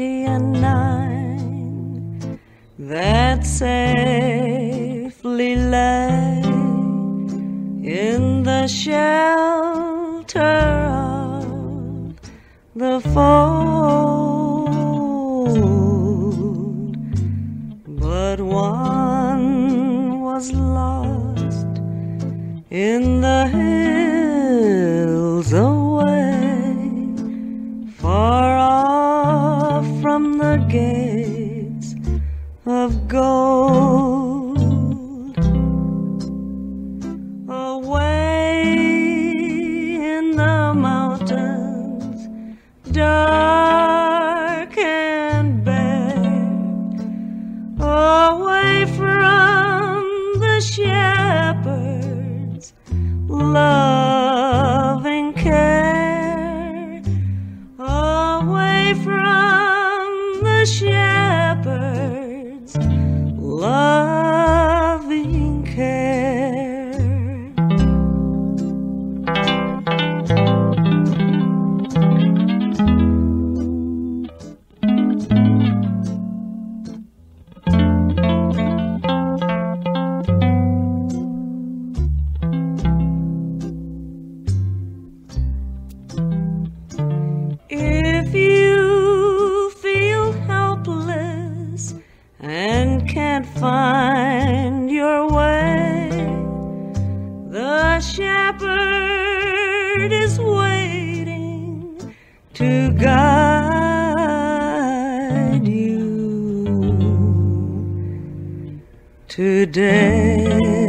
fifty and nine that safely lay in the shelter of the fold. But one was lost in the of gold. Away in the mountains, dark and bare, away from the shepherds, loving care, away from the shepherds, shepherd is waiting to guide you today.